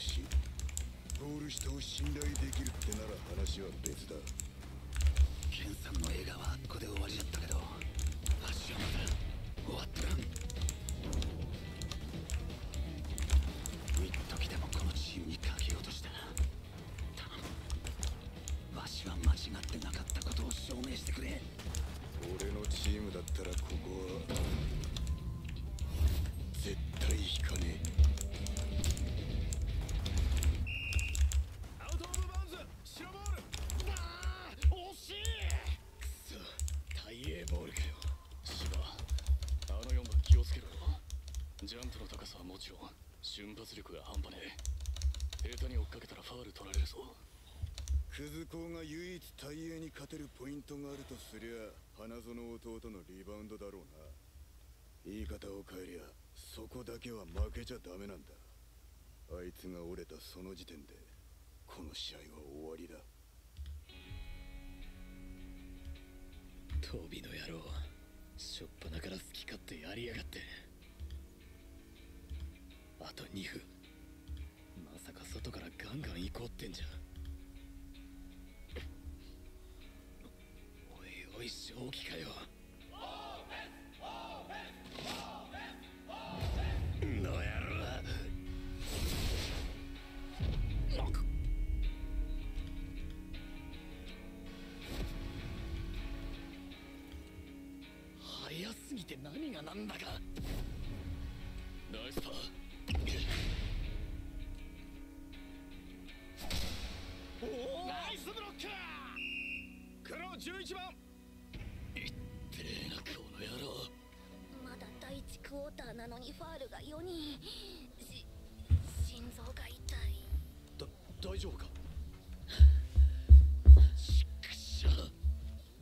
し。ゴール下を信頼できるってなら話は別だ。検査瞬発力が半端ねえ。下手に追っかけたらファール取られるぞ。クズ校が唯一大英に勝てるポイントがあるとすりゃ花園弟のリバウンドだろうな。言い方を変えりゃそこだけは負けちゃダメなんだ。あいつが折れたその時点でこの試合は終わりだ。トビの野郎。しょっぱなから好き勝手やりやがってあと2分。まさか外からガンガン行こうってんじゃ。おいおい正気かよ。の野郎早すぎて何がなんだか。ナイスパー。ナイスブロック黒11番いってえなこの野郎まだ第一クォーターなのにファールが4人。し心臓が痛いだ大丈夫かしくしょ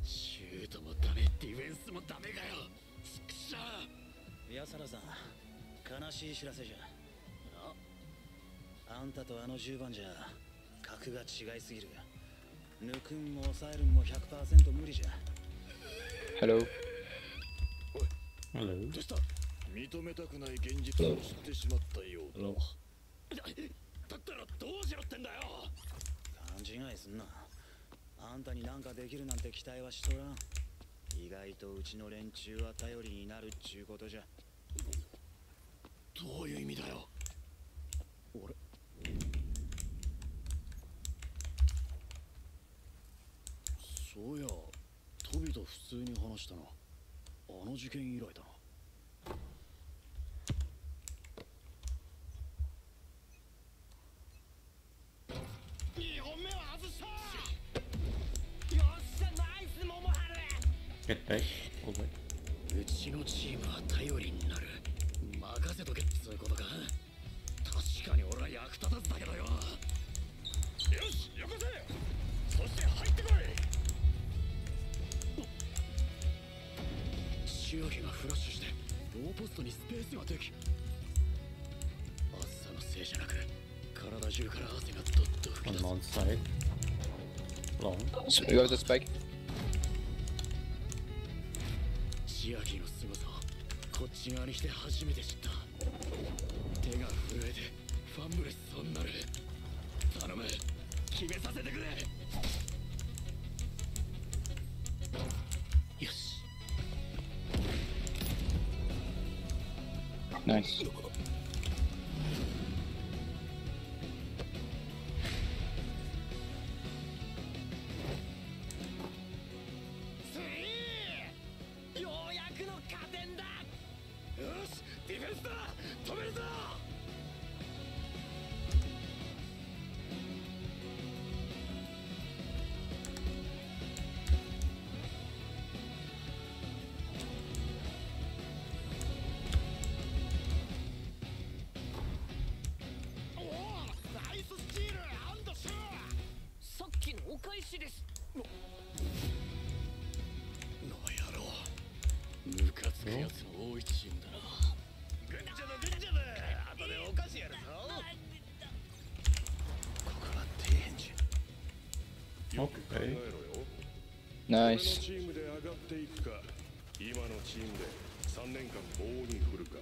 シュートもダメディフェンスもダメかよ。ちくしょヤサラさん悲しい知らせじゃ。あんたとあの10番じゃ格が違いすぎる。抜くんも抑えるんも100%無理じゃ。Hello? ど Hello？うした？認めたくない現実を知ってしまったよう.だ。だったらどうしろってんだよ！勘違いすんな。あんたになんかできるなんて期待はしとらん。意外とうちの連中は頼りになるっちゅうことじゃ。どういう意味だよ？俺そうやトビと普通に話したな。あの事件以来だな。2本目は外したよっしゃナイス桃春 Get back. Okay. うちのチームは頼りになる。任せとけっつうことか？確かに俺は役立たずだけどよ。よしよこせ千秋がフラッシュしてローポストにスペースができ暑さのせいじゃなく体中から汗がどっと吹き出す。の凄さをこっち側に来て初めて知ったナイスリーようやくの加点だ!よし!ディフェンスだ!止めるぞ!お返しです。の野郎ムカつくやつの多いチームだな。グッジョブグッジョブ後でお菓子やるぞここは底辺じゃよく考えろ.よ Nice. チームで上がっていくか。今のチームで3年間棒に振るか